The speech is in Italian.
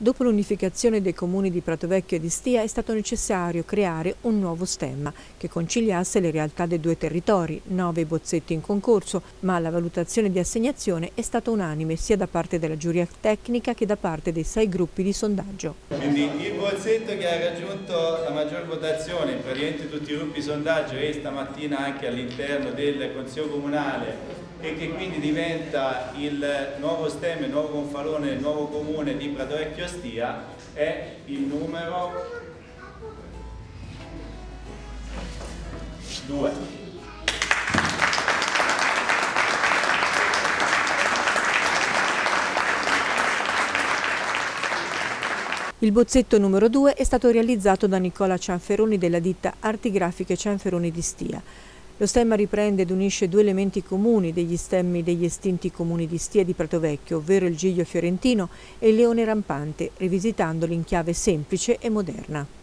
Dopo l'unificazione dei comuni di Pratovecchio e di Stia è stato necessario creare un nuovo stemma che conciliasse le realtà dei due territori, nove bozzetti in concorso, ma la valutazione di assegnazione è stata unanime sia da parte della giuria tecnica che da parte dei sei gruppi di sondaggio. Quindi il bozzetto che ha raggiunto la maggior votazione, praticamente tutti i gruppi di sondaggio e stamattina anche all'interno del Consiglio Comunale e che quindi diventa il nuovo stemma, il nuovo confalone, il nuovo comune di Pratovecchio Stia è il numero 2. Il bozzetto numero 2 è stato realizzato da Nicola Cianferoni della ditta Arti Grafiche Cianferoni di Stia. Lo stemma riprende ed unisce due elementi comuni degli stemmi degli estinti comuni di Stia e di Pratovecchio, ovvero il giglio fiorentino e il leone rampante, rivisitandoli in chiave semplice e moderna.